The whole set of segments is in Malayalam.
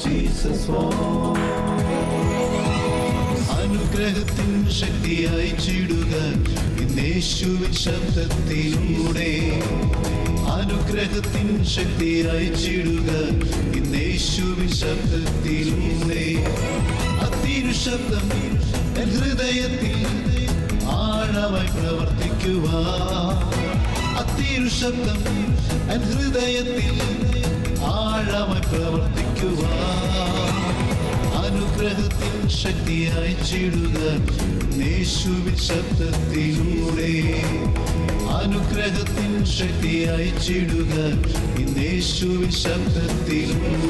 Jesus. അനുഗ്രഹത്തിൻ ശക്തിയായി അയച്ചിടുക ഇന്നേശുവിൻ ശബ്ദത്തിലൂടെ അനുഗ്രഹത്തിൻ ശക്തിയായി അയച്ചിടുക ഇന്നേശുവിൻ ശബ്ദത്തിലൂടെ അത്തിരു ശബ്ദം എൻ ഹൃദയത്തിൽ ആഴമായി പ്രവർത്തിക്കുക അത്തിരു ശബ്ദം എൻ ഹൃദയത്തിൽ ആഴമായി പ്രവർത്തിക്കുക അനുഗ്രഹത്തിൽ ശക്തി അയച്ചിടുക യേശുവിൻ ശബ്ദത്തിലൂടെ. അനുഗ്രഹത്തിൻ ശക്തി അയച്ചിടുക യേശുവിൻ ശബ്ദത്തിലൂടെ.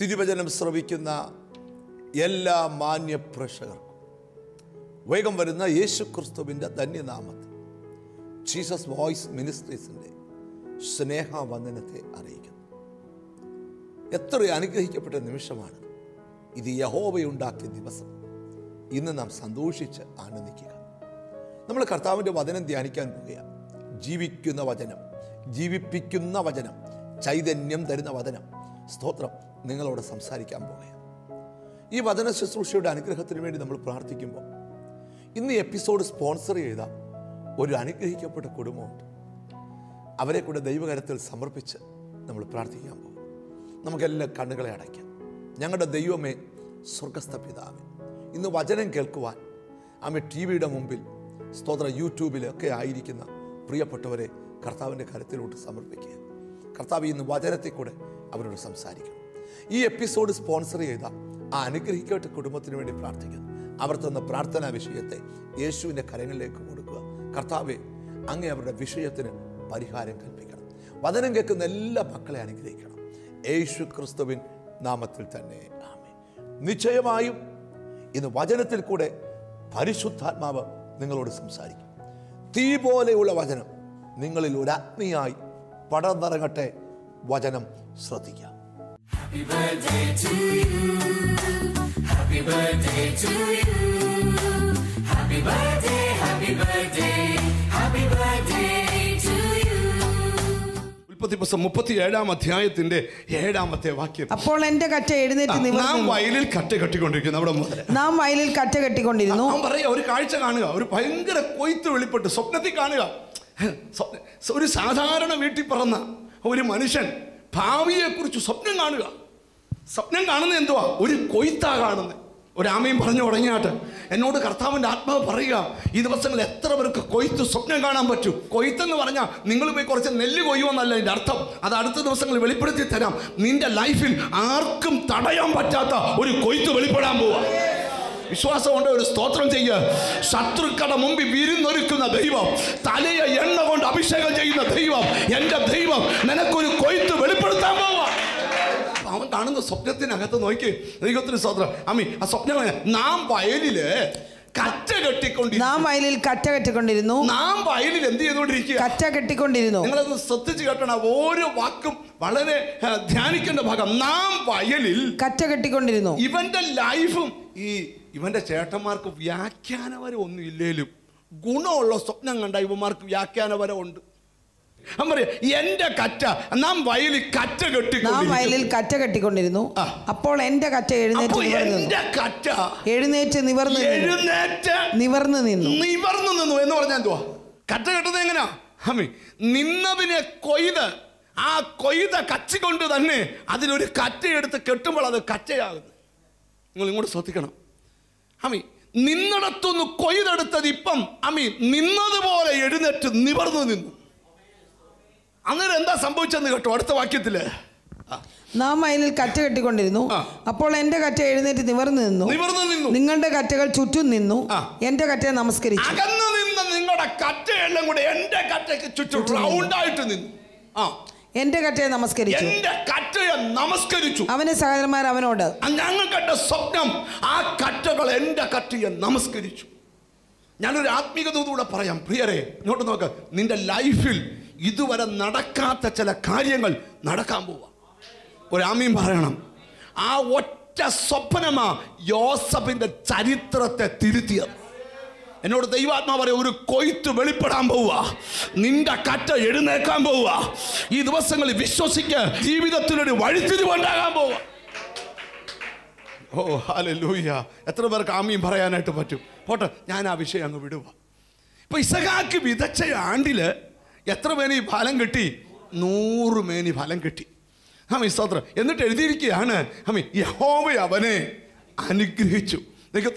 തിരുവചനം ശ്രവിക്കുന്ന എല്ലാ മാന്യ പ്രേക്ഷകർക്കും വേഗം വരുന്ന യേശുക്രിസ്തുവിന്റെ ധന്യനാമത്തിൽ. ജീസസ് വോയിസ് മിനിസ്ട്രീസിന്റെ സ്നേഹവന്ദനത്തെ അറിയിക്കുന്നു. എത്ര അനുഗ്രഹിക്കപ്പെട്ട നിമിഷമാണ് ഇത് യഹോബയുണ്ടാക്കിയ ദിവസം. ഇന്ന് നാം സന്തോഷിച്ച് ആനന്ദിക്കുക. നമ്മൾ കർത്താവിന്റെ വചനം ധ്യാനിക്കാൻ പോവുകയാണ്. ജീവിക്കുന്ന വചനം ജീവിപ്പിക്കുന്ന വചനം ചൈതന്യം തരുന്ന വചനം സ്തോത്രം നിങ്ങളോട് സംസാരിക്കാൻ പോവുകയാണ്. ഈ വചന ശുശ്രൂഷയുടെ അനുഗ്രഹത്തിന് വേണ്ടി നമ്മൾ പ്രാർത്ഥിക്കുമ്പോൾ ഇന്ന് എപ്പിസോഡ് സ്പോൺസർ ചെയ്ത ഒരു അനുഗ്രഹിക്കപ്പെട്ട കുടുംബമുണ്ട്. അവരെ കൂടെ ദൈവകരത്തിൽ സമർപ്പിച്ച് നമ്മൾ പ്രാർത്ഥിക്കാൻ പോകും നമുക്കെല്ലാം കണ്ണുകളെ അടയ്ക്കാം. ഞങ്ങളുടെ ദൈവമേ സ്വർഗസ്ഥ പിതാവേ ഇന്ന് വചനം കേൾക്കുവാൻ ആമെ ടി വിയുടെ മുമ്പിൽ സ്തോത്ര യൂട്യൂബിലൊക്കെ ആയിരിക്കുന്ന പ്രിയപ്പെട്ടവരെ കർത്താവിന്റെ കരത്തിലോട്ട് സമർപ്പിക്കുക. കർത്താവ് ഇന്ന് വചനത്തിൽ കൂടെ അവരോട് സംസാരിക്കണം ഈ എപ്പിസോഡ് സ്പോൺസർ ചെയ്ത ആ അനുഗ്രഹിക്കപ്പെട്ട കുടുംബത്തിന് വേണ്ടി പ്രാർത്ഥിക്കുന്നു. അവർ തന്ന പ്രാർത്ഥനാ വിഷയത്തെ യേശുവിന്റെ കരങ്ങളിലേക്ക് കൊടുക്കുക കർത്താവെ അങ്ങേ അവരുടെ വിഷയത്തിന് പരിഹാരം കൽപ്പിക്കണം. വചനം കേൾക്കുന്ന എല്ലാ മക്കളെ അനുഗ്രഹിക്കണം. യേശു ക്രിസ്തുവിൻ നാമത്തിൽ തന്നെ. ആമേ നിശ്ചയമായും ഇന്ന് വചനത്തിൽ കൂടെ പരിശുദ്ധാത്മാവ് നിങ്ങളോട് സംസാരിക്കും. തീ പോലെയുള്ള വചനം നിങ്ങളിൽ ഒരു അഗ്നിയായി പടർന്നിറങ്ങട്ടെ വചനം ശ്രദ്ധിക്കാം Happy birthday to you. Happy birthday to you. Happy birthday, പുസ്തകം മുപ്പത്തി ഏഴാം അധ്യായത്തിന്റെ ഏഴാമത്തെ വാക്യം. അപ്പോൾ എന്റെ കറ്റ എഴുന്നേറ്റ് നാം വയലിൽ കറ്റ കെട്ടിക്കൊണ്ടിരിക്കുന്നു മുതൽ നാം വയലിൽ കറ്റ കെട്ടിക്കൊണ്ടിരുന്നു. പറയാ ഒരു കാഴ്ച കാണുക ഒരു ഭയങ്കര കൊയ്ത്ത് വെളിപ്പെട്ട് സ്വപ്നത്തിൽ കാണുക. ഒരു സാധാരണ വീട്ടിൽ പറന്ന ഒരു മനുഷ്യൻ ഭാവിയെ കുറിച്ച് സ്വപ്നം കാണുക. സ്വപ്നം കാണുന്നത് എന്തുവാ? ഒരു കൊയ്ത്താ കാണുന്നത്. ഒരാമയും പറഞ്ഞു തുടങ്ങിയാട്ട്. എന്നോട് കർത്താവിന്റെ ആത്മാവ് പറയുക ഈ ദിവസങ്ങളിൽ എത്ര പേർക്ക് കൊയ്ത്ത് സ്വപ്നം കാണാൻ പറ്റും? കൊയ്ത്തെന്ന് പറഞ്ഞാൽ നിങ്ങൾ പോയി കുറച്ച് നെല്ല് കൊയ്യുമെന്നല്ല എന്റെ അർത്ഥം. അത് അടുത്ത ദിവസങ്ങളിൽ വെളിപ്പെടുത്തി തരാം. നിന്റെ ലൈഫിൽ ആർക്കും തടയാൻ പറ്റാത്ത ഒരു കൊയ്ത്ത് വെളിപ്പെടാൻ പോവാ. വിശ്വാസം കൊണ്ട് ഒരു സ്തോത്രം ചെയ്യുക ശത്രുക്കട മുമ്പിൽ വിരുന്നൊരുക്കുന്ന ദൈവം തലയെ എണ്ണ കൊണ്ട് അഭിഷേകം ചെയ്യുന്ന ദൈവം എന്റെ ദൈവം നിനക്കൊരു കൊയ്ത്ത് വെളിപ്പെടുത്താൻ കാണുന്ന സ്വപ്നത്തിനകത്ത് നോക്കി. ദൈവത്തിന് സ്തോത്രം. അമ്മി ആ സ്വപ്നം നാം വയലിൽ കറ്റ കെട്ടിക്കൊണ്ടിരുന്നു. നാം വയലിൽ കറ്റ കെട്ടിക്കൊണ്ടിരുന്നു. നാം വയലിൽ എന്ത് ചെയ്തുകൊണ്ടിരിക്കുക? കറ്റ കെട്ടിക്കൊണ്ടിരുന്നു. നിങ്ങളത് ശ്രദ്ധിച്ച് കേട്ടണം. ഓരോ വാക്കും വളരെ ധ്യാനിക്കേണ്ട ഭാഗം. നാം വയലിൽ കറ്റ കെട്ടിക്കൊണ്ടിരുന്നു. ഇവന്റെ ലൈഫും ഈ ഇവന്റെ ചേട്ടന്മാർക്ക് വ്യാഖ്യാനവരം ഒന്നും ഇല്ലേലും ഗുണമുള്ള സ്വപ്നം കണ്ട ഇവന്മാർക്ക് വ്യാഖ്യാനവരം ഉണ്ട്. അവൻ പറയാ എന്റെ കറ്റ നാം വയലിൽ കറ്റ കെട്ടി നാം വയലിൽ കറ്റ കെട്ടിക്കൊണ്ടിരുന്നു. അപ്പോൾ എന്റെ കറ്റ എഴുന്നേറ്റ്. എന്റെ കറ്റ എഴുന്നേറ്റ് നിവർന്നു. എഴുന്നേറ്റ് നിവർന്നു നിന്നു. നിവർന്നു നിന്നു എന്ന് പറഞ്ഞാൽ എന്തുവാ? കറ്റ കെട്ടുന്നത് എങ്ങനെയാ അമ്മി നിന്നതിനെ കൊയ്ത് ആ കൊയ്ത കച്ചി കൊണ്ട് തന്നെ അതിലൊരു കറ്റയെടുത്ത് കെട്ടുമ്പോൾ അത് കച്ചയാകുന്നു. നിങ്ങൾ ഇങ്ങോട്ട് ശ്രദ്ധിക്കണം. അമി നിന്നിടത്തുനിന്ന് കൊയ്തെടുത്തത് ഇപ്പം അമി നിന്നതുപോലെ എഴുന്നേറ്റ് നിവർന്നു നിന്നു. അന്നേരം എന്താ സംഭവിച്ചെന്ന് കേട്ടോ അടുത്ത വാക്യത്തിൽ? നാം അതിൽ കറ്റ കെട്ടിക്കൊണ്ടിരുന്നു. അപ്പോൾ എന്റെ കറ്റ എഴുന്നേറ്റ് നിവർന്നു നിന്നു. നിവർന്നു നിന്നു. നിങ്ങളുടെ കറ്റകൾ ചുറ്റും നിന്നു. എന്റെ കറ്റയെ നമസ്കരിച്ചു. അകന്നു നിന്ന് നിങ്ങളുടെ കറ്റയെല്ലാം കൂടെ എന്റെ കറ്റയ്ക്ക് ചുറ്റും റൗണ്ടായിട്ട് നിന്നു. ആ. എന്റെ കറ്റയെ നമസ്കരിച്ചു. എന്റെ കറ്റയെ നമസ്കരിച്ചു. അവന്റെ സഹോദരന്മാർ അവനോട് ഞങ്ങൾ കണ്ട സ്വപ്നം ആ കറ്റകൾ എന്റെ കറ്റയെ നമസ്കരിച്ചു. ഞാനൊരു ആത്മീകതയോടുകൂടെ പറയാം. പ്രിയരെ ഇങ്ങോട്ട് നോക്ക്. നിന്റെ ലൈഫിൽ ഇതുവരെ നടക്കാത്ത ചില കാര്യങ്ങൾ നടക്കാൻ പോവാ. ഒരാമീൻ പറയണം. ആ ഒറ്റ സ്വപ്നമാ യോസഫിന്റെ ചരിത്രത്തെ തിരുത്തിയത്. എന്നോട് ദൈവാത്മാ പറയും ഒരു കൊയ്ത്ത് വെളിപ്പെടാൻ പോവുക നിന്റെ കറ്റ എഴുന്നേക്കാൻ പോവുക ഈ ദിവസങ്ങളിൽ വിശ്വസിക്ക് ജീവിതത്തിലൊരു വഴിത്തിരിവുണ്ടാകാൻ പോവുക ഓ ഹാലൂയ്യ എത്ര പേർക്ക് ആമീൻ പറയാനായിട്ട് പറ്റും. പോട്ടെ ഞാൻ ആ വിഷയം അങ്ങ് വിടുക ഇപ്പൊ ഇസഹാക്ക് വിതച്ച ആണ്ടിൽ എത്ര മേനി ഫലം കിട്ടി? നൂറ് മേനി ഫലം കിട്ടി. ഹമി സ്തോത്രം എന്നിട്ട് എഴുതിയിരിക്കുകയാണ് ഹമി യഹോവ അവനെ അനുഗ്രഹിച്ചു.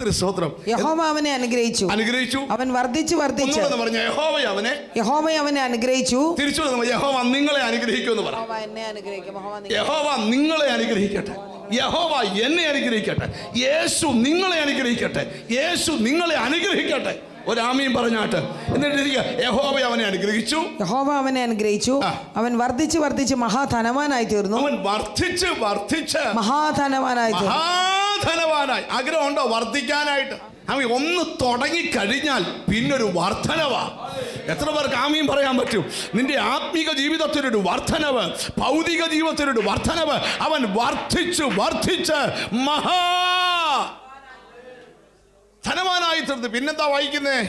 സ്തോത്രം യഹോവ അവനെ അനുഗ്രഹിച്ചു. അനുഗ്രഹിച്ചു? അവൻ വർദ്ധിച്ചു വർദ്ധിച്ചു. പറഞ്ഞ യഹോവ അവനെ യഹോവ അവനെ അനുഗ്രഹിച്ചു. തിരിച്ചു യഹോവ നിങ്ങളെ അനുഗ്രഹിക്കുമെന്ന് പറ. യഹോവ എന്നെ അനുഗ്രഹിക്കും യഹോവ നിങ്ങളെ- യഹോവ നിങ്ങളെ അനുഗ്രഹിക്കട്ടെ. യഹോവ എന്നെ അനുഗ്രഹിക്കട്ടെ. യേശു നിങ്ങളെ അനുഗ്രഹിക്കട്ടെ. യേശു നിങ്ങളെ അനുഗ്രഹിക്കട്ടെ. ഒരാമയും പറഞ്ഞാട്ട്. എന്നിട്ട് യഹോവ അവനെ അനുഗ്രഹിച്ചു. യഹോവ അവനെ അനുഗ്രഹിച്ചു. അവൻ വർദ്ധിച്ച് വർദ്ധിച്ച് മഹാധനവാനായി തീർന്നു. അവൻ വർദ്ധിച്ച് വർദ്ധിച്ച് മഹാധനവാനായി മഹാധനവാനായി. ആഗ്രഹമുണ്ടോ വർദ്ധിക്കാനായിട്ട്? ആമീൻ ഒന്ന് തുടങ്ങി കഴിഞ്ഞാൽ പിന്നൊരു വർധനവാ എത്ര പേർക്ക് ആമീൻ പറയാൻ പറ്റും? നിന്റെ ആത്മീക ജീവിതത്തിനൊരു വർധനവ് ഭൗതിക ജീവിതത്തിനൊരു വർധനവ് അവൻ വർദ്ധിച്ചു വർദ്ധിച്ച് മഹാ ധനവാനായി തീർന്നു. പിന്നെന്താ വായിക്കുന്നേ?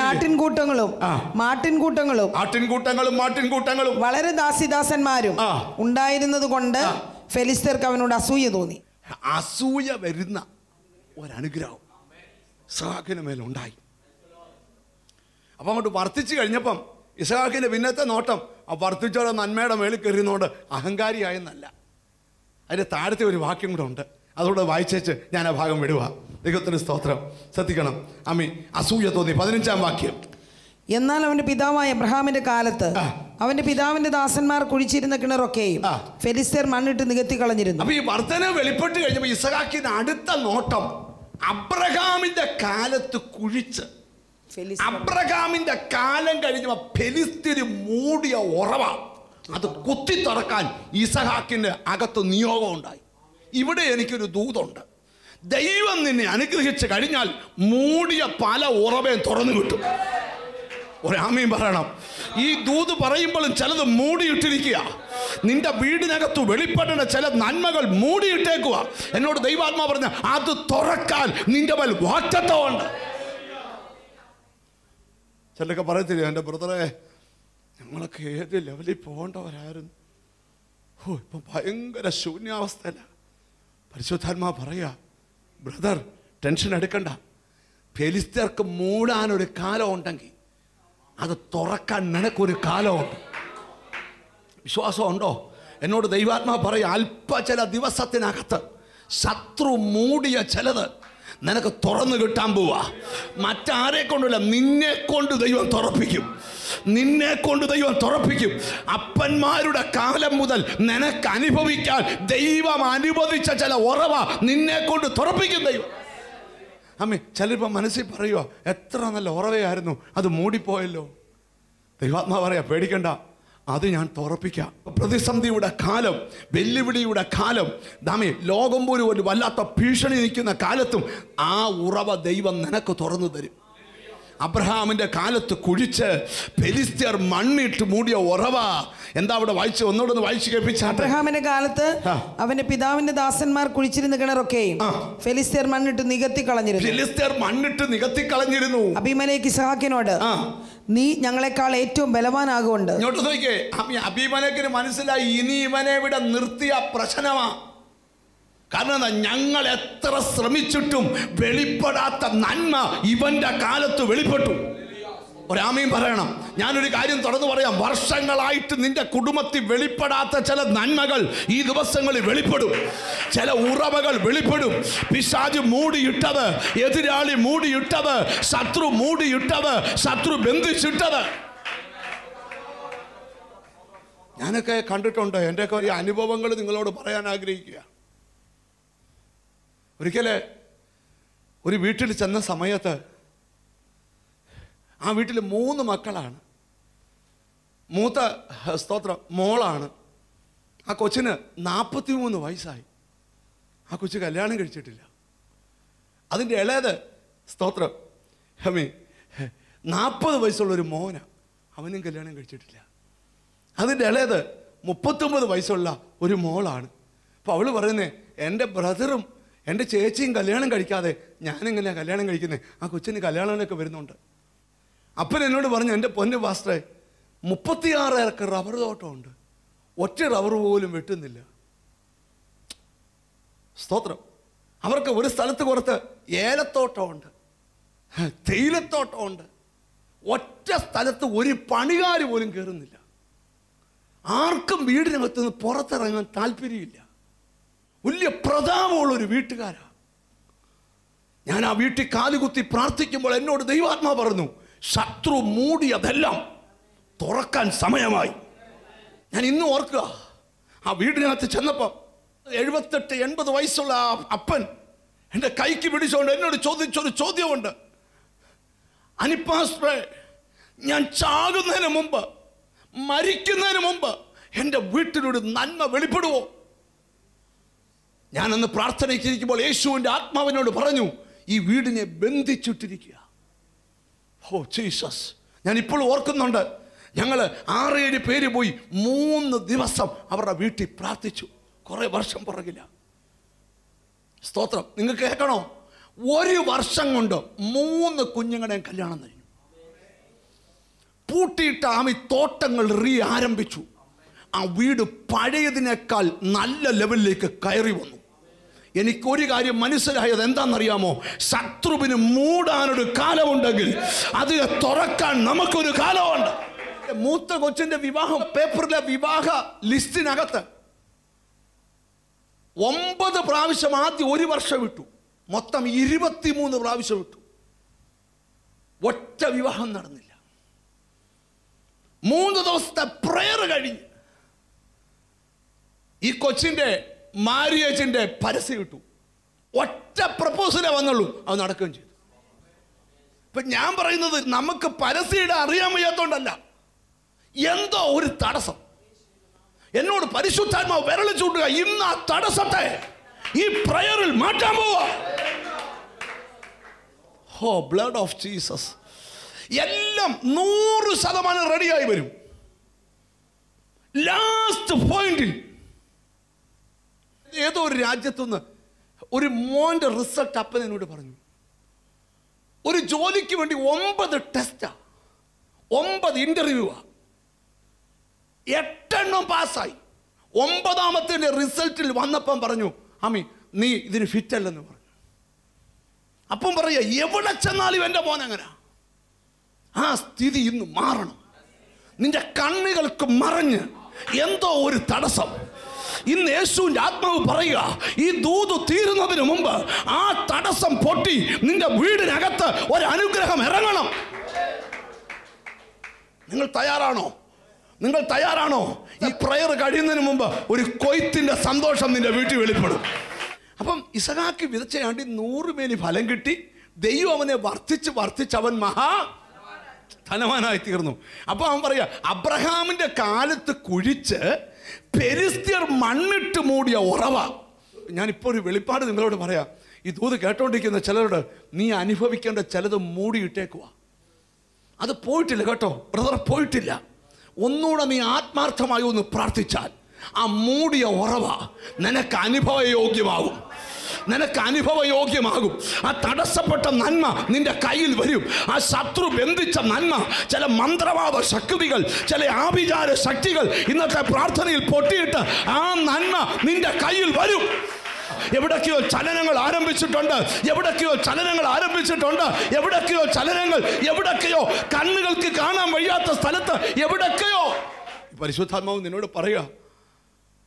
ആട്ടിൻകൂട്ടങ്ങളും. മാട്ടിൻകൂട്ടങ്ങളും ആട്ടിൻകൂട്ടങ്ങളും മാട്ടിൻകൂട്ടങ്ങളും. വളരെ ദാസിദാസന്മാരും ഉണ്ടായിരുന്നത് കൊണ്ട് ഫെലിസ്തർക്ക് അവനോട് അസൂയ തോന്നി. അസൂയ വരുന്ന ഒരനുഗ്രഹം ഇസഹാക്കിന് മേലുണ്ടായി അപ്പം അങ്ങോട്ട് വർദ്ധിച്ചു കഴിഞ്ഞപ്പം ഇസഹാക്കിന്റെ പിന്നത്തെ നോട്ടം ആ വർദ്ധിച്ചോടെ നന്മയുടെ മേളിൽ കയറിയുന്നതുകൊണ്ട് അഹങ്കാരിയായെന്നല്ല. അതിന്റെ താഴത്തെ ഒരു വാക്യം കൂടെ ഉണ്ട്. അതുകൂടെ വായിച്ചേച്ച് ഞാൻ ആ ഭാഗം വിടുക. ദൈവത്തിന് സ്തോത്രം. ശ്രദ്ധിക്കണം. അമ്മി അസൂയ തോന്നി. പതിനഞ്ചാം വാക്യം. എന്നാൽ അവന്റെ പിതാവായ അബ്രഹാമിന്റെ കാലത്ത് അവന്റെ പിതാവിന്റെ ദാസന്മാർ കുഴിച്ചിരുന്ന കിണറൊക്കെയും. ഫെലിസ്തർ മണ്ണിട്ട് നികത്തി കളഞ്ഞിരുന്നു. അപ്പൊ ഈ വർധന വെളിപ്പെട്ട് കഴിഞ്ഞപ്പോൾ ഇസഹാക്കിന് അടുത്ത നോട്ടം അബ്രഹാമിന്റെ കാലത്ത് കുഴിച്ച്. അബ്രഹാമിന്റെ കാലം കഴിഞ്ഞപ്പോ ഫെലിസ്തീന് മൂടിയ ഉറവ. അത് കുത്തി തുറക്കാൻ ഇസഹാക്കിന്റെ അകത്ത് നിയോഗം ഉണ്ടായി. ഇവിടെ എനിക്കൊരു ദൂതുണ്ട്. ദൈവം നിന്നെ അനുഗ്രഹിച്ച് കഴിഞ്ഞാൽ മൂടിയ പല ഉറവയും തുറന്നു കിട്ടും. ഒരാമയും പറയണം. ഈ ദൂത് പറയുമ്പോഴും ചിലത് മൂടിയിട്ടിരിക്കുക. നിന്റെ വീടിനകത്ത് വെളിപ്പെടേണ്ട ചില നന്മകൾ മൂടിയിട്ടേക്കുക. എന്നോട് ദൈവാത്മാ പറഞ്ഞ അത് തുറക്കാൻ നിന്റെ മേൽ വാറ്റത്തോണ്ട് ചിലരൊക്കെ പറയത്തില്ല എന്റെ ബ്രദറെ ഞങ്ങളൊക്കെ ഏത് ലെവലിൽ പോകേണ്ടവരായിരുന്നു? ഓ ഇപ്പം ഭയങ്കര ശൂന്യാവസ്ഥയില. പരിശുദ്ധാത്മാ പറയാ ബ്രദർ ടെൻഷൻ എടുക്കണ്ട. ഫെലിസ്തർക്ക് മൂടാനൊരു കാലം ഉണ്ടെങ്കിൽ അത് തുറക്കാൻ നിനക്കൊരു കാലമുണ്ട് വിശ്വാസമുണ്ടോ എന്നോട് ദൈവാത്മാ പറയും അല്പ ചില ദിവസത്തിനകത്ത് ശത്രു മൂടിയ ചിലത് നിനക്ക് തുറന്നു കിട്ടാൻ പോവാ. മറ്റാരെ കൊണ്ടല്ല നിന്നെ കൊണ്ട് ദൈവം തുറപ്പിക്കും. നിന്നെ കൊണ്ട് ദൈവം തുറപ്പിക്കും. അപ്പന്മാരുടെ കാലം മുതൽ നിനക്ക് അനുഭവിക്കാൻ ദൈവം അനുവദിച്ച ചില ഉറവ നിന്നെ കൊണ്ട് തുറപ്പിക്കും ദൈവം. അമ്മേ ചിലപ്പോൾ മനസ്സിൽ പറയുക എത്ര നല്ല ഉറവയായിരുന്നു അത് മൂടിപ്പോയല്ലോ. ദൈവാത്മാ പറയാ പേടിക്കണ്ട. അത് ഞാൻ തുറപ്പിക്കാം. പ്രതിസന്ധിയുടെ കാലം വെല്ലുവിളിയുടെ കാലം. ദാമേ ലോകം പോലും ഒരു വല്ലാത്ത ഭീഷണി നിൽക്കുന്ന കാലത്തും ആ ഉറവ ദൈവം നിനക്ക് തുറന്നു തരും. അബ്രഹാമിന്റെ കാലത്ത് കുഴിച്ച് പെലിസ്ത്യർ മണ്ണിട്ട് മൂടിയ ഉറവ. എന്താ അവിടെ വായിച്ച്? ഒന്നുകൂടെ ഒന്ന് വായിച്ച് കേൾപ്പിച്ച. അബ്രഹാമിന്റെ കാലത്ത്. അവന്റെ പിതാവിന്റെ ദാസന്മാർ കുഴിച്ചിരുന്ന കിണറൊക്കെയും. ഫെലിസ്തീർ മണ്ണിട്ട് നികത്തി കളഞ്ഞിരുന്നു. ഫിലിസ്ത്യർ മണ്ണിട്ട് നികത്തിക്കളഞ്ഞിരുന്നു അഭിമലേക്ക് ഇസഹാക്കിനോട് നീ ഞങ്ങളെക്കാൾ ഏറ്റവും ബലവാനാകുകൊണ്ട് ഇങ്ങോട്ട് നോക്കിയേ അഭിമനക്കിന് മനസ്സിലായി. ഇനി ഇവനെ ഇവിടെ നിർത്തിയ പ്രശ്നമാ. കാരണം ഞങ്ങൾ എത്ര ശ്രമിച്ചിട്ടും വെളിപ്പെടാത്ത നന്മ ഇവന്റെ കാലത്ത് വെളിപ്പെട്ടു. ഒരാമയും പറയണം ഞാനൊരു കാര്യം തുറന്നു പറയാം. വർഷങ്ങളായിട്ട് നിന്റെ കുടുംബത്തിൽ വെളിപ്പെടാത്ത ചില നന്മകൾ ഈ ദിവസങ്ങളിൽ വെളിപ്പെടും. ചില ഉറവകൾ വെളിപ്പെടും. പിശാജ് മൂടിയിട്ടത് എതിരാളി മൂടിയിട്ടത് ശത്രു മൂടിയിട്ടത് ശത്രു ബന്ധിച്ചിട്ടത്. ഞാനൊക്കെ കണ്ടിട്ടുണ്ട് എന്റെയൊക്കെ ഒരു അനുഭവങ്ങൾ നിങ്ങളോട് പറയാൻ ആഗ്രഹിക്കുക. ഒരിക്കൽ ഒരു വീട്ടിൽ ചെന്ന സമയത്ത് ആ വീട്ടിൽ മൂന്ന് മക്കളാണ്. മൂത്ത സ്തോത്രം മോളാണ്. ആ കൊച്ചിന് നാൽപ്പത്തി മൂന്ന് വയസ്സായി. ആ കൊച്ചു കല്യാണം കഴിച്ചിട്ടില്ല. അതിന്റെ ഇളയത് സ്തോത്രം ഹമി നാൽപ്പത് വയസ്സുള്ള ഒരു മോന. അവനും കല്യാണം കഴിച്ചിട്ടില്ല. അതിന്റെ ഇളയത് മുപ്പത്തൊമ്പത് വയസ്സുള്ള ഒരു മോളാണ്. അപ്പോൾ അവൾ പറയുന്നത് എന്റെ ബ്രദറും എന്റെ ചേച്ചിയും കല്യാണം കഴിക്കാതെ ഞാനെങ്ങനെയാണ് കല്യാണം കഴിക്കുന്നത് ആ കൊച്ചിന് കല്യാണങ്ങളൊക്കെ വരുന്നുണ്ട്. അപ്പൻ എന്നോട് പറഞ്ഞു എന്റെ പൊന്ന് പാസ്റ്ററെ മുപ്പത്തിയാറ് ഏക്കർ റബ്ബർ തോട്ടമുണ്ട്. ഒറ്റ റബ്ബർ പോലും വെട്ടുന്നില്ല. സ്തോത്രം. അവർക്ക് ഒരു സ്ഥലത്ത് കുറത്ത് ഏലത്തോട്ടമുണ്ട് തേയിലത്തോട്ടമുണ്ട്. ഒറ്റ സ്ഥലത്ത് ഒരു പണികാർ പോലും കയറുന്നില്ല ആർക്കും വീടിനകത്ത് നിന്ന് പുറത്തിറങ്ങാൻ താല്പര്യമില്ല. വലിയ പ്രതാപമുള്ള ഒരു വീട്ടുകാരാണ് ഞാൻ ആ വീട്ടിൽ കാലുകുത്തി പ്രാർത്ഥിക്കുമ്പോൾ എന്നോട് ദൈവാത്മാ പറഞ്ഞു ശത്രു മൂടിയതെല്ലാം തുറക്കാൻ സമയമായി. ഞാൻ ഇന്നും ഓർക്കുക ആ വീടിനകത്ത് ചെന്നപ്പോൾ എഴുപത്തെട്ട് എൺപത് വയസ്സുള്ള ആ അപ്പൻ എന്റെ കൈക്ക് പിടിച്ചുകൊണ്ട് എന്നോട് ചോദിച്ചൊരു ചോദ്യമുണ്ട്. അനിപ്പാസ്പ്രേ ഞാൻ ചാകുന്നതിന് മുമ്പ് മരിക്കുന്നതിന് മുമ്പ് എന്റെ വീട്ടിലൊരു നന്മ വെളിപ്പെടുവോ? ഞാനന്ന് പ്രാർത്ഥനയ്ക്കിരിക്കുമ്പോൾ യേശുവിന്റെ ആത്മാവിനോട് പറഞ്ഞു ഈ വീടിനെ ബന്ധിച്ചിട്ടിരിക്കുക. Oh Jesus. ഞാൻ ഇപ്പോൾ ഓർക്കുന്നുണ്ട് ഞങ്ങൾ ആറേഴ് പേര് പോയി മൂന്ന് ദിവസം അവരുടെ വീട്ടിൽ പ്രാർത്ഥിച്ചു. കുറേ വർഷം പുറകില്ല സ്തോത്രം. നിങ്ങൾ കേൾക്കണോ? ഒരു വർഷം കൊണ്ട് മൂന്ന് കുഞ്ഞുങ്ങളുടെയും കല്യാണം കഴിഞ്ഞു. പൂട്ടിയിട്ട ആമി തോട്ടങ്ങൾ റീ ആരംഭിച്ചു ആ വീട് പഴയതിനേക്കാൾ നല്ല ലെവലിലേക്ക് കയറി വന്നു. എനിക്കൊരു കാര്യം മനസ്സിലായത് എന്താണെന്നറിയാമോ? ശത്രുവിന് മൂടാനൊരു കാലമുണ്ടെങ്കിൽ അത് തുറക്കാൻ നമുക്കൊരു കാലമുണ്ട്. മൂത്ത കൊച്ചിന്റെ വിവാഹം പേപ്പറിലെ വിവാഹ ലിസ്റ്റിനകത്ത് ഒമ്പത് പ്രാവശ്യം ആദ്യം ഒരു വർഷം വിട്ടു. മൊത്തം ഇരുപത്തിമൂന്ന് പ്രാവശ്യം വിട്ടു. ഒറ്റ വിവാഹം നടന്നില്ല. മൂന്ന് ദിവസത്തെ പ്രയർ കഴിഞ്ഞ്. ഈ കൊച്ചിന്റെ മാരിയേജിന്റെ പരസ്യം കിട്ടു ഒറ്റ പ്രപ്പോസലേ വന്നുള്ളൂ. അത് നടക്കുകയും ചെയ്തു. ഇപ്പൊ ഞാൻ പറയുന്നത് നമുക്ക് പരസ്യയുടെ അറിയാൻ വയ്യാത്തോണ്ടല്ല. എന്തോ ഒരു തടസ്സം. എന്നോട് പരിശുദ്ധാത്മാവ് വിരളി ചൂണ്ടുക ഇന്ന് ആ തടസ്സത്തെ ഈ പ്രയറിൽ മാറ്റാൻ പോവാ. ഹോ ബ്ലഡ് ഓഫ് ജീസസ് എല്ലാം നൂറ് ശതമാനം റെഡിയായി വരും. ലാസ്റ്റ് പോയിന്റിൽ ഏതോ ഒരു രാജ്യത്തുനിന്ന് ഒരു മോന്റെ റിസൾട്ട് അപ്പൻ എന്നോട് പറഞ്ഞു. ഒരു ജോലിക്ക് വേണ്ടി ഒമ്പത് ടെസ്റ്റാ. ഒമ്പത് ഇന്റർവ്യൂവാ. എട്ടെണ്ണം പാസ്സായി. ഒമ്പതാമത്തെ റിസൾട്ടിൽ വന്നപ്പം പറഞ്ഞു അമ്മി നീ ഇതിന് ഫിറ്റ് അല്ലെന്ന് പറഞ്ഞു. അപ്പം പറയുക എവിടെ ചെന്നാലും എന്റെ മോൻ അങ്ങനെ ആ സ്ഥിതി ഇന്ന് മാറണം. നിന്റെ കണ്ണുകൾക്ക് മറഞ്ഞ് എന്തോ ഒരു തടസ്സം. ഇന്ന് യേശുവിന്റെ ആത്മാവ് പറയുക ഈ ദൂത് തീരുന്നതിന് മുമ്പ് ആ തടസ്സം പൊട്ടി നിന്റെ വീടിനകത്ത് ഒരു അനുഗ്രഹം ഇറങ്ങണം. നിങ്ങൾ തയ്യാറാണോ? നിങ്ങൾ തയ്യാറാണോ? ഈ പ്രയർ കഴിയുന്നതിന് മുമ്പ് ഒരു കൊയ്ത്തിന്റെ സന്തോഷം നിന്റെ വീട്ടിൽ വെളിപ്പെടും. അപ്പം ഇസഹാക്ക് വിതച്ചയാണ്ടി നൂറ് മേലി ഫലം കിട്ടി. ദൈവം അവനെ വർദ്ധിച്ച് വർദ്ധിച്ച് അവൻ മഹാ ധനവാനായി തീർന്നു. അപ്പോൾ അവൻ പറയുക അബ്രഹാമിന്റെ കാലത്ത് കുഴിച്ച് പെരിസ്ത്യർ മണ്ണിട്ട് മൂടിയ ഉറവ. ഞാനിപ്പോൾ ഒരു വെളിപ്പാട് നിങ്ങളോട് പറയാം. ഈ ദൂത് കേട്ടോണ്ടിരിക്കുന്ന ചിലരോട് നീ അനുഭവിക്കേണ്ട ചിലത് മൂടിയിട്ടേക്കുക അത് പോയിട്ടില്ല കേട്ടോ. ബ്രദർ പോയിട്ടില്ല. ഒന്നുകൂടെ നീ ആത്മാർത്ഥമായി ഒന്ന് പ്രാർത്ഥിച്ചാൽ ആ മൂടിയ ഉറവ നിനക്ക് അനുഭവയോഗ്യമാകും. നിനക്ക് അനുഭവയോഗ്യമാകും. ആ തടസ്സപ്പെട്ട നന്മ നിന്റെ കയ്യിൽ വരും. ആ ശത്രു ബന്ധിച്ച നന്മ ചില മന്ത്രവാദ ശക്തികൾ ചില ആഭിചാര ശക്തികൾ ഇന്നത്തെ പ്രാർത്ഥനയിൽ പൊട്ടിയിട്ട് ആ നന്മ നിന്റെ കയ്യിൽ വരും. എവിടൊക്കെയോ ചലനങ്ങൾ ആരംഭിച്ചിട്ടുണ്ട്. എവിടൊക്കെയോ ചലനങ്ങൾ ആരംഭിച്ചിട്ടുണ്ട്. എവിടൊക്കെയോ ചലനങ്ങൾ എവിടൊക്കെയോ കണ്ണുകൾക്ക് കാണാൻ വയ്യാത്ത സ്ഥലത്ത് എവിടൊക്കെയോ. പരിശുദ്ധാത്മാവ് നിന്നോട് പറയുക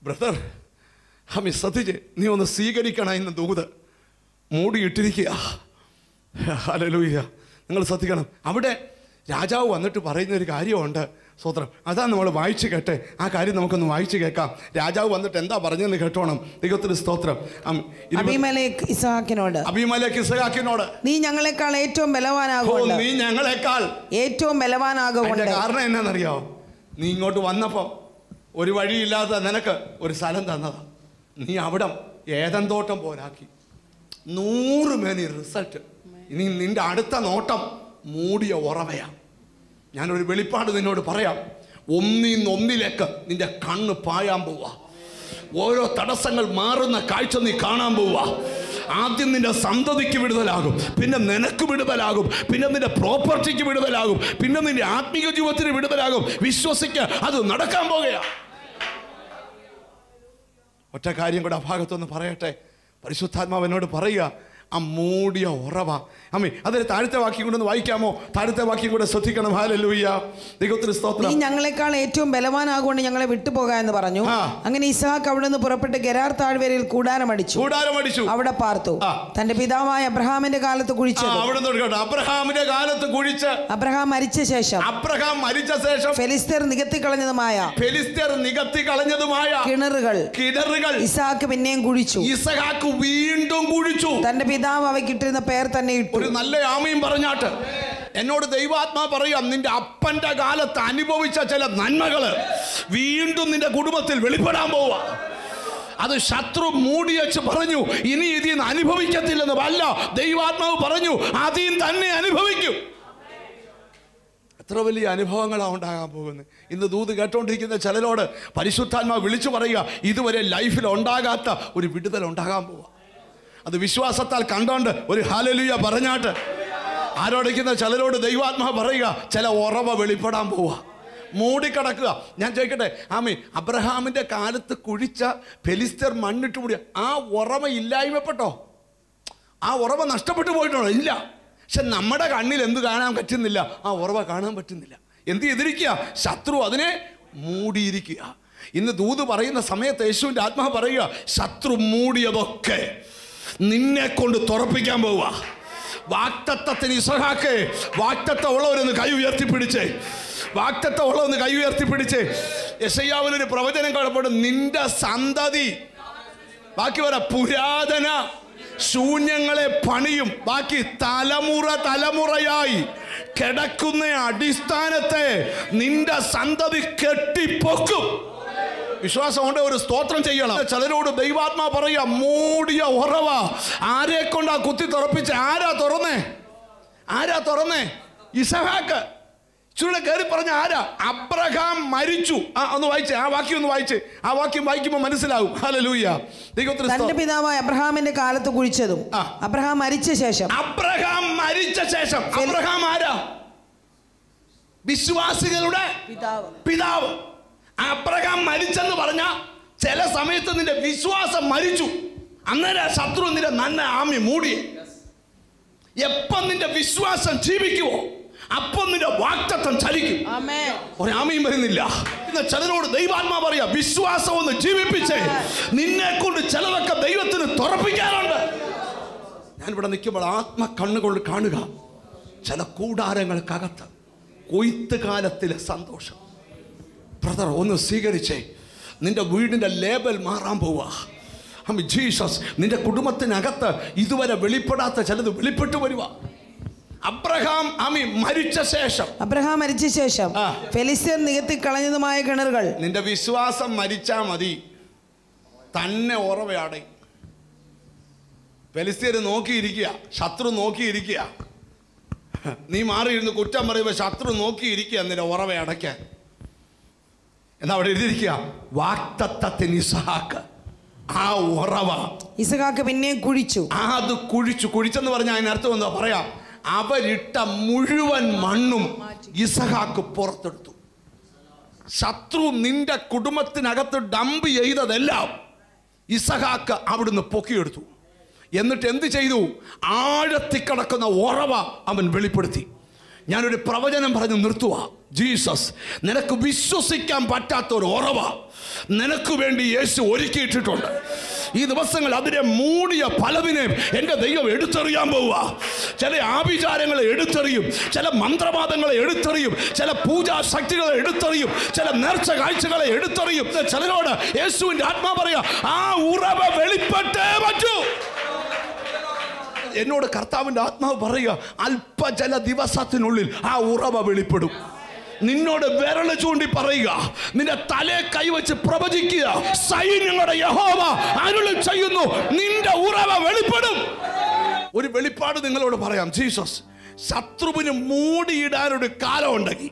ബ്രദർ ഹമി ശ്രദ്ധിച്ച് നീ ഒന്ന് സ്വീകരിക്കണം ഇന്ന് ദൂത് മൂടിയിട്ടിരിക്കുക ഹല്ലേലൂയ. നിങ്ങൾ ശ്രദ്ധിക്കണം. അവിടെ രാജാവ് വന്നിട്ട് പറയുന്ന ഒരു കാര്യമുണ്ട്. സ്വത്രം അതാ നമ്മൾ വായിച്ചു കേട്ടെ. ആ കാര്യം നമുക്കൊന്ന് വായിച്ചു കേൾക്കാം. രാജാവ് വന്നിട്ട് എന്താ പറഞ്ഞെന്ന് കേട്ടോണം. ദൈവത്തിന് സ്തോത്രം. ആം, ഇസഹാക്കിനോട് ഇസഹാക്കിനോട് നീ ഞങ്ങളെക്കാൾ ഏറ്റവും ബലവാനാകും നീ ഞങ്ങളെക്കാൾ ഏറ്റവും ബലവാനാകും കാരണം എന്നാണെന്നറിയാവോ നീ ഇങ്ങോട്ട് വന്നപ്പോൾ ഒരു വഴിയില്ലാതെ നിനക്ക് ഒരു സ്ഥലം തന്നതാ. നീ അവിടം ഏതെന്തോട്ടം പോരാക്കി. നൂറ് മേനി റിസൾട്ട്. ഇനി നിന്റെ അടുത്ത നോട്ടം മൂടിയ ഉറവയാ. ഞാനൊരു വെളിപ്പാട് നിന്നോട് പറയാം. ഒന്നിന്ന് ഒന്നിലേക്ക് നിന്റെ കണ്ണ് പായാൻ പോവാ. ഓരോ തടസ്സങ്ങൾ മാറുന്ന കാഴ്ച നീ കാണാൻ പോവാ. ആദ്യം നിന്റെ സന്തതിക്ക് വിടുതലാകും. പിന്നെ നിനക്ക് വിടുതലാകും. പിന്നെ നിന്റെ പ്രോപ്പർട്ടിക്ക് വിടുതലാകും. പിന്നെ നിന്റെ ആത്മീയ ജീവിതത്തിന് വിടുതലാകും. വിശ്വസിക്കുക അത് നടക്കാൻ പോകുകയാ ഒറ്റ കാര്യം കൂടെ ആ ഭാഗത്തൊന്ന് പറയട്ടെ. പരിശുദ്ധാത്മാവ് എന്നോട് പറയുക ആ മൂടിയ ഉറവ. അമ്മേ അതിന് താഴത്തെ വാക്യം കൊണ്ടൊന്ന് വായിക്കാമോ? താഴത്തെ വാക്യം കൂടെ ശ്രദ്ധിക്കണം. ഹാലലൂയ്യ ദൈവത്തിന് നീ സ്തോത്രം ഞങ്ങളെക്കാൾ ഏറ്റവും ബലവാനാകൊണ്ട് ഞങ്ങളെ വിട്ടുപോകാ എന്ന് പറഞ്ഞു. അങ്ങനെ ഇസഹാക്ക് അവിടെ നിന്ന് പുറപ്പെട്ട് ഗരാർ താഴ്വരയിൽ കൂടാരമടിച്ചു കൂടാരം അടിച്ചു. അവിടെ പാർത്തു. തന്റെ പിതാവായ അബ്രഹാമിന്റെ കാലത്ത് കുഴിച്ചു അബ്രഹാമിന്റെ കാലത്ത് കുഴിച്ച്. അബ്രഹാം മരിച്ച ശേഷം അബ്രഹാം മരിച്ച ശേഷം ഫെലിസ്തർ നികത്തി കളഞ്ഞതുമായ ഫെലിസ്തർ നികത്തി കളഞ്ഞതുമായ കിണറുകൾ കിണറുകൾ ഇസഹാക്ക് പിന്നെയും കുഴിച്ചു. ഇസഹാക്ക് വീണ്ടും കുഴിച്ചു. തന്റെ പിതാവ് അവയ്ക്കിട്ടിരുന്ന പേർ തന്നെ ഇട്ടു. ഒരു നല്ല ആമയും പറഞ്ഞാട്ട്. എന്നോട് ദൈവാത്മാ പറയാം നിന്റെ അപ്പന്റെ കാലത്ത് അനുഭവിച്ച ചില നന്മകൾ വീണ്ടും നിന്റെ കുടുംബത്തിൽ വെളിപ്പെടാൻ പോവാ അത് ശത്രു മൂടി വെച്ച് പറഞ്ഞു ഇനി ഇതിൽ നിന്ന് അനുഭവിക്കത്തില്ലെന്ന് അല്ല ദൈവാത്മാവ് പറഞ്ഞു അതിൽ തന്നെ അനുഭവിക്കും. എത്ര വലിയ അനുഭവങ്ങളാണ് ഉണ്ടാകാൻ പോകുന്നത്. ഇന്ന് ദൂത് കേട്ടോണ്ടിരിക്കുന്ന ചിലരോട് പരിശുദ്ധാത്മാവ് വിളിച്ചു പറയുക ഇതുവരെ ലൈഫിൽ ഉണ്ടാകാത്ത ഒരു വിടുതൽ ഉണ്ടാകാൻ പോവുക. അത് വിശ്വാസത്താൽ കണ്ടോണ്ട് ഒരു ഹാലലുയ പറഞ്ഞാട്ട്. ആരോടിക്കുന്ന ചിലരോട് ദൈവാത്മാ പറയുക ചില ഉറവ വെളിപ്പെടാൻ പോവുക മൂടിക്കിടക്കുക. ഞാൻ ചോദിക്കട്ടെ ആമി അബ്രഹാമിന്റെ കാലത്ത് കുഴിച്ച ഫെലിസ്തർ മണ്ണിട്ട് മൂടിയ ആ ഉറവ ഇല്ലായ്മപ്പെട്ടോ? ആ ഉറവ നഷ്ടപ്പെട്ടു പോയിട്ടുണ്ടോ? ഇല്ല. പക്ഷെ നമ്മുടെ കണ്ണിൽ എന്ത് കാണാൻ പറ്റുന്നില്ല? ആ ഉറവ കാണാൻ പറ്റുന്നില്ല. എന്ത് ചെയ്തിരിക്കുക ശത്രു അതിനെ മൂടിയിരിക്കുക. ഇന്ന് ദൂത് പറയുന്ന സമയത്ത് യേശുവിന്റെ ആത്മാവ് പറയുക ശത്രു മൂടിയതൊക്കെ നിന്നെ കൊണ്ട് തുറപ്പിക്കാൻ പോവുക വാക്തത്വത്തിന് ഇസഹാക്ക് വാക്തത്വം ഉള്ളവരൊന്ന് കൈ ഉയർത്തിപ്പിടിച്ചേ. വാക്തത്വം ഉള്ളവന്ന് കൈ ഉയർത്തിപ്പിടിച്ചേ. യശയ്യാവിനൊരു പ്രവചനം കാണപ്പെടും നിന്റെ സന്തതി ബാക്കി പറ പുരാതന ശൂന്യങ്ങളെ പണിയും ബാക്കി തലമുറ തലമുറയായി കിടക്കുന്ന അടിസ്ഥാനത്തെ നിന്റെ സന്തതി കെട്ടിപ്പൊക്കും. വിശ്വാസം കൊണ്ട് ഒരു സ്തോത്രം ചെയ്യണം. ചിലരോട് ദൈവാത്മാ പറയുക മൂടിയ ഉറവ ആരെ കൊണ്ടാ കുത്തി തുറപ്പിച്ച്? ആരാ തുറന്നേ? ആരാ തുറന്നേ? ഇസഹാക്ക്. ചൂടെ കയറി പറഞ്ഞ ആരാ? അബ്രഹാം മരിച്ചു. ആ ഒന്ന് വായിച്ചേ ആ വാക്യം ഒന്ന് വായിച്ച്. ആ വാക്യം വായിക്കുമ്പോൾ മനസ്സിലാവും തന്റെ. പിതാവായ അബ്രഹാമിന്റെ കാലത്ത് കുഴിച്ചതും അബ്രഹാം മരിച്ച ശേഷം അബ്രഹാം മരിച്ച ശേഷം. അബ്രഹാം ആരാ? വിശ്വാസികളുടെ പിതാവ്. പിതാവ്. അബ്രഹാം മരിച്ചെന്ന് പറഞ്ഞ ചില സമയത്ത് നിന്റെ വിശ്വാസം മരിച്ചു. അന്നേരം ശത്രു നിന്റെ നന്ന ആമി മൂടി. എപ്പം നിന്റെ വിശ്വാസം ജീവിക്കുവോ അപ്പം നിന്റെ വാക്തത്വം ചലിക്കും. ഒരാമയും വരുന്നില്ല. ഇന്ന് ചിലരോട് ദൈവാത്മാ പറയാ വിശ്വാസം ഒന്ന് ജീവിപ്പിച്ചേ. നിന്നെ കൊണ്ട് ചിലതൊക്കെ ദൈവത്തിന് തുറപ്പിക്കാറുണ്ട്. ഞാൻ ഇവിടെ നിൽക്കുമ്പോൾ ആത്മ കണ്ണുകൊണ്ട് കാണുക ചില കൂടാരങ്ങൾക്കകത്ത് കൊയ്ത്ത് കാലത്തിലെ സന്തോഷം. ബ്രദർ ഒന്ന് സ്വീകരിച്ചേ. നിന്റെ വീടിന്റെ ലേബൽ മാറാൻ പോവാ. അമ്മ ജീസസ് നിന്റെ കുടുംബത്തിനകത്ത് ഇതുവരെ വെളിപ്പെടാത്ത ചിലത് വെളിപ്പെട്ടു വരുക അബ്രഹാം അമി മരിച്ച ശേഷം. അബ്രഹാം മരിച്ച ശേഷം ആ. ഫെലിസ്തീർ നികത്തി കളഞ്ഞതുമായ കിണറുകൾ. നിന്റെ വിശ്വാസം മരിച്ചാ മതി. തന്നെ ഉറവയാടെ ഫെലിസ്തീർ നോക്കിയിരിക്കുക ശത്രു നോക്കിയിരിക്കുക. നീ മാറിയിരുന്ന് കുറ്റം പറയുമ്പോൾ ശത്രു നോക്കിയിരിക്കുക നിന്റെ ഉറവ അടയ്ക്കാൻ. എന്നാ അവിടെ എഴുതിയിരിക്കുക. വാക്തത്വത്തിന് ഇസഹാക്ക് ആ ഉറവ. ഇസഹാക്ക് പിന്നെ കുഴിച്ചു. ആ അത് കുഴിച്ചു. കുഴിച്ചെന്ന് പറഞ്ഞാൽ അതിനർത്ഥം എന്താ പറയാ? അവരിട്ട മുഴുവൻ മണ്ണും ഇസഹാക്ക് പുറത്തെടുത്തു. ശത്രു നിന്റെ കുടുംബത്തിനകത്ത് ഡംപ് ചെയ്തതെല്ലാം ഇസഹാക്ക് അവിടുന്ന് പൊക്കിയെടുത്തു. എന്നിട്ട് എന്ത് ചെയ്തു? ആഴത്തി കിടക്കുന്ന ഉറവ അവൻ വെളിപ്പെടുത്തി. ഞാനൊരു പ്രവചനം പറഞ്ഞ് നിർത്തുക ജീസസ് നിനക്ക് വിശ്വസിക്കാൻ പറ്റാത്ത ഒരു ഉറവ നിനക്ക് വേണ്ടി യേശു ഒരുക്കിയിട്ടിട്ടുണ്ട്. ഈ ദിവസങ്ങൾ അതിനെ മൂടിയ പലവിനെയും എന്റെ ദൈവം എടുത്തെറിയാൻ പോവുക. ചില ആഭിചാരങ്ങളെ എടുത്തെറിയും ചില മന്ത്രവാദങ്ങളെ എടുത്തെറിയും ചില പൂജാ ശക്തികളെ എടുത്തെറിയും ചില നേർച്ച കാഴ്ചകളെ എടുത്തെറിയും. ചിലരോട് യേശുവിന്റെ ആത്മാ പറയുക ആ ഉറവ വെളിപ്പെട്ടേ പറ്റൂ. എന്നോട് കർത്താവിന്റെ ആത്മാവ് പറയുക അല്പജല ദിവസത്തിനുള്ളിൽ ആ ഉറവ വെളിപ്പെടും. നിന്നോട് വിരൽ ചൂണ്ടി പറയുക നിന്റെ തലേ കൈവച്ച് പ്രവചിക്കുക സൈന്യങ്ങളുടെ യഹോവ അരുളി ചെയ്യുന്നു നിന്റെ ഉറവ വെളിപ്പെടും. ഒരു വെളിപ്പാട് നിങ്ങളോട് പറയാം ജീസസ് ശത്രുവിന് മൂടിയിടാനൊരു കാലമുണ്ടെങ്കിൽ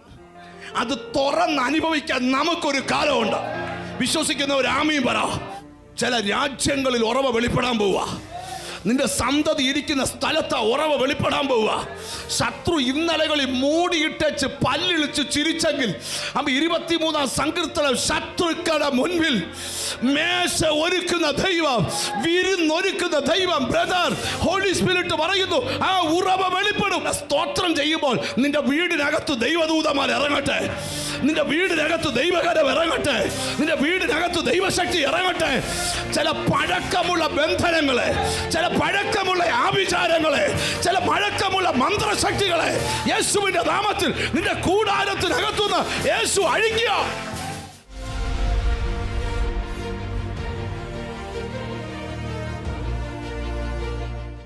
അത് തുറന്ന് അനുഭവിക്കാൻ നമുക്കൊരു കാലമുണ്ട്. വിശ്വസിക്കുന്ന ഒരു ആമയും പറ ചില രാജ്യങ്ങളിൽ ഉറവ വെളിപ്പെടാൻ പോവുക. നിന്റെ സന്തതി ഇരിക്കുന്ന സ്ഥലത്ത് ഉറവ വെളിപ്പെടാൻ പോവുക. ശത്രു ഇന്നലകളിൽ മൂടിയിട്ടച്ച് പല്ലിളിച്ച് ചിരിച്ചെങ്കിൽ അപ്പൊ ഇരുപത്തിമൂന്നാം സങ്കീർത്തനം ശത്രുക്കളുടെ മുൻപിൽ മേശ ഒരുക്കുന്ന ദൈവം വിരുന്നൊരുക്കുന്ന ദൈവം ബ്രദർ ഹോളി സ്പിരിറ്റ് പറയുന്നു ആ ഉറവ വെളിപ്പെടും. സ്തോത്രം ചെയ്യുമ്പോൾ നിന്റെ വീടിനകത്ത് ദൈവദൂതമാർ ഇറങ്ങട്ടെ. നിന്റെ വീടിനകത്ത് ദൈവകരം ഇറങ്ങട്ടെ. നിന്റെ വീടിനകത്ത് ദൈവശക്തി ഇറങ്ങട്ടെ. ചില പഴക്കമുള്ള ബന്ധനങ്ങളെ ചില പഴക്കമുള്ള ആഭിചാരങ്ങളെ ചില പഴക്കമുള്ള മന്ത്രശക്തികളെ യേശുവിന്റെ നാമത്തിൽ നിന്റെ കൂടാരത്തിനകത്തുനിന്ന് യേശു അഴിക്കുക.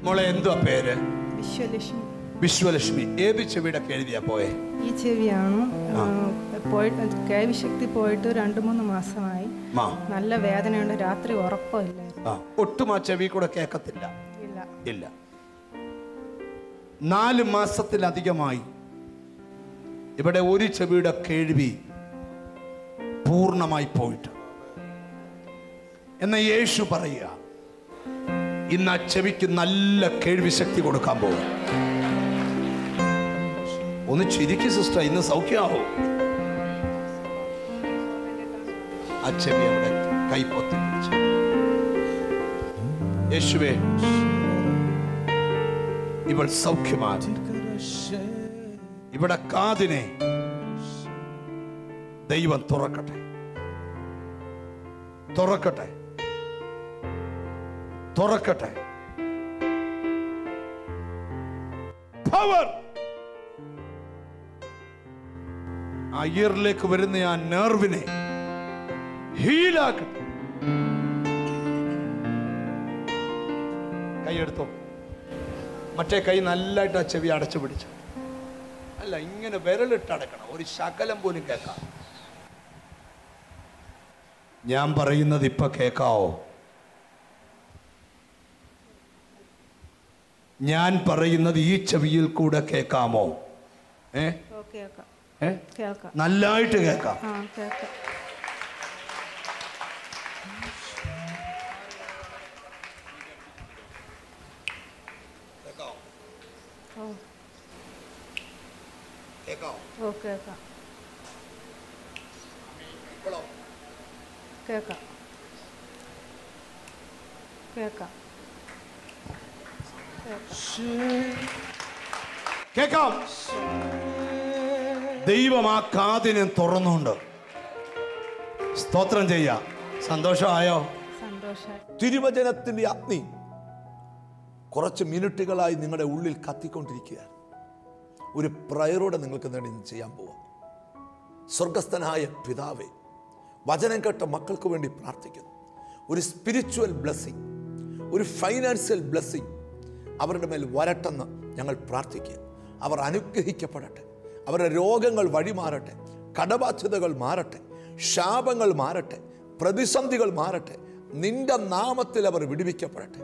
മോളെ എന്തുവാ പേര്? വിശ്വലക്ഷ്മി. വിശ്വലക്ഷ്മി. ഏത് ചെവിയുടെ എഴുതിയാ പോയെ? ഈ ചെവിയാണ്? പോയിട്ട് കേൾവി ശക്തി പോയിട്ട് രണ്ടു മൂന്ന് മാസമായി. നല്ല വേദനയുണ്ട്. രാത്രി ആ ഒട്ടും ആ ചെവി കൂടെ കേൾക്കത്തില്ല ഇല്ല. ഇല്ല. നാല് മാസത്തിലധികമായി ഇവിടെ ഒരു ചെവിയുടെ കേൾവി പൂർണമായി പോയിട്ട്. എന്ന യേശു പറയുക ഇന്ന് ആ ചെവിക്ക് നല്ല കേൾവി ശക്തി കൊടുക്കാൻ പോകും ഒന്ന് ചിരിക്കും സിസ്റ്റർ. ഇന്ന് സൗഖ്യമാവും ആ ചെവി അവിടെ കൈപ്പൊത്തി പിടിച്ചു. യേശുവേ ഇവൾ സൗഖ്യമാണ് ഇവിടെ കാതിനെ ദൈവം തുറക്കട്ടെ. തുറക്കട്ടെ. തുറക്കട്ടെ. പവർ ആ ഇയറിലേക്ക് വരുന്ന ആ നെർവിനെ ഹീലാക്കട്ടെ കൈയെടുത്തോ. മറ്റേ കൈ നല്ലതായിട്ട് ആ ചെവി അടച്ചു പിടിച്ചു. അല്ല ഇങ്ങനെ വിരലിട്ട് അടക്കണം. ഒരു ശകലം പോലും കേൾക്കാം. ഞാൻ പറയുന്നത് ഇപ്പൊ കേക്കാവോ? ഞാൻ പറയുന്നത് ഈ ചെവിയിൽ കൂടെ കേൾക്കാമോ? ഏ? നല്ലായിട്ട് കേൾക്കാം. കേൾക്കാം. കേൾക്കാം. കേൾക്കാം. കേൾക്കാം. ദൈവം ആ കാതിനെ തുറന്നുകൊണ്ട് സ്തോത്രം ചെയ്യാം. സന്തോഷമായോ? സന്തോഷമായി തിരുവചനത്തിന്റെ അഗ്നി കുറച്ച് മിനിറ്റുകളായി നിങ്ങളുടെ ഉള്ളിൽ കത്തിക്കൊണ്ടിരിക്കുകയാണ്. ഒരു പ്രയറോടെ നിങ്ങൾക്ക് വേണ്ടി ചെയ്യാൻ പോവാം. സ്വർഗസ്ഥനായ പിതാവെ വചനം കേട്ട മക്കൾക്ക് വേണ്ടി പ്രാർത്ഥിക്കുന്നു. ഒരു സ്പിരിച്വൽ ബ്ലെസ്സിങ് ഒരു ഫൈനാൻഷ്യൽ ബ്ലെസ്സിങ് അവരുടെ മേൽ വരട്ടെന്ന് ഞങ്ങൾ പ്രാർത്ഥിക്കുക. അവർ അനുഗ്രഹിക്കപ്പെടട്ടെ അവരുടെ രോഗങ്ങൾ വഴിമാറട്ടെ കടബാധ്യതകൾ മാറട്ടെ ശാപങ്ങൾ മാറട്ടെ പ്രതിസന്ധികൾ മാറട്ടെ നിന്റെ നാമത്തിൽ അവർ വിടുവിക്കപ്പെടട്ടെ.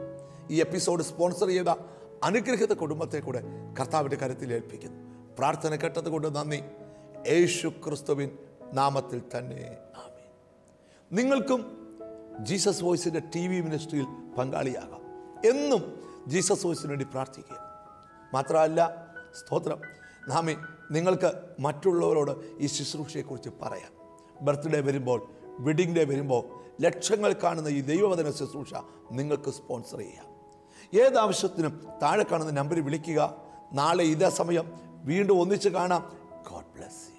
ഈ എപ്പിസോഡ് സ്പോൺസർ ചെയ്ത അനുഗ്രഹിത കുടുംബത്തെ കൂടെ കർത്താവിന്റെ കരുത്തിൽ ഏൽപ്പിക്കുന്നു. പ്രാർത്ഥന കേട്ടത് കൊണ്ട് നന്ദി. യേശു ക്രിസ്തുവിൻ നാമത്തിൽ തന്നെ. നിങ്ങൾക്കും ജീസസ് വോയിസിന്റെ ടി വി മിനിസ്ട്രിയിൽ പങ്കാളിയാകാം. എന്നും ജീസസ് വോയിസിന് വേണ്ടി പ്രാർത്ഥിക്കുക. മാത്രമല്ല സ്തോത്രം. നാമി നിങ്ങൾക്ക് മറ്റുള്ളവരോട് ഈ ശുശ്രൂഷയെക്കുറിച്ച് പറയാം. ബർത്ത്ഡേ വരുമ്പോൾ വെഡിങ് ഡേ വരുമ്പോൾ ലക്ഷങ്ങൾ കാണുന്ന ഈ ദൈവവചന ശുശ്രൂഷ നിങ്ങൾക്ക് സ്പോൺസർ ചെയ്യാം. ഏതാവശ്യത്തിനും താഴെ കാണുന്ന നമ്പറിൽ വിളിക്കുക. നാളെ ഇതേ സമയം വീണ്ടും ഒന്നിച്ച് കാണാം. God bless